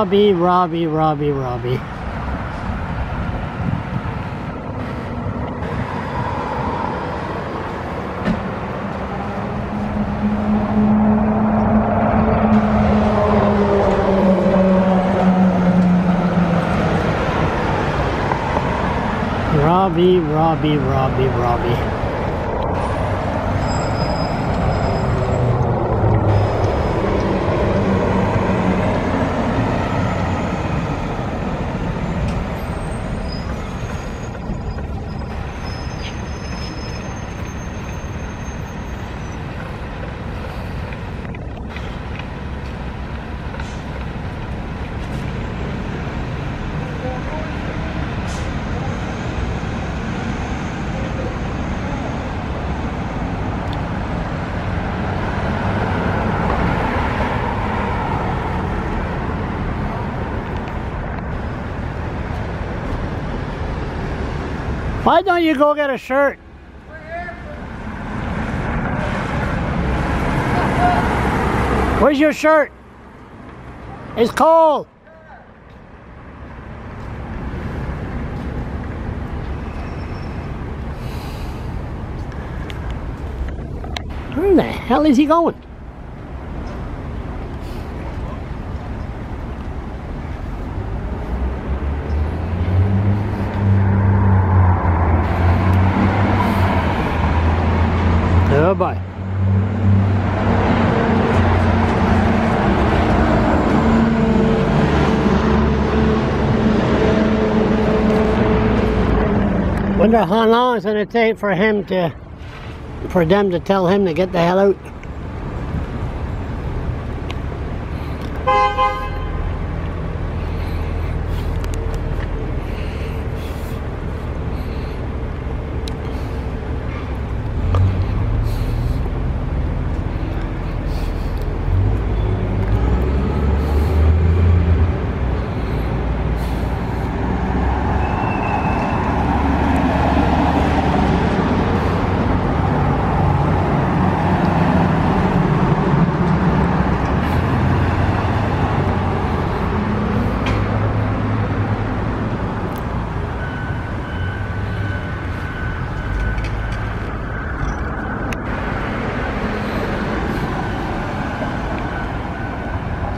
Robbie, Robbie, Robbie, Robbie. Robbie, Robbie, Robbie, Robbie. Why don't you go get a shirt? Where's your shirt? It's cold. Where the hell is he going? Bye-bye. Wonder how long it's gonna take for him to, for them to tell him to get the hell out.